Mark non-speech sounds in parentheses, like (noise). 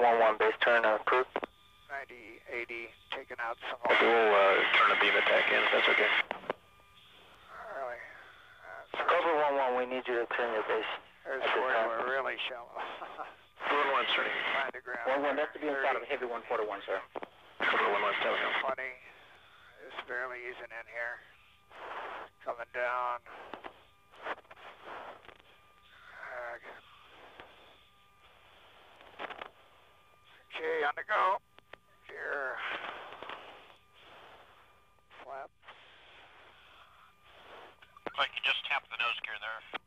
111, base turn approved. 90, 80, taking out some We'll uh, turn the beam attack in if that's okay. Really? Uh, Cobra 1-1, we need you to turn your base. There's At where we're really shallow. (laughs) One one turning. Find the ground. One one, that's to be inside of heavy one quarter one, sir. Cobra one one, telling you. 20. It's barely easing in here. Coming down. Ag. Okay, on the go. Here, Flap. Looks like you just tapped the nose gear there.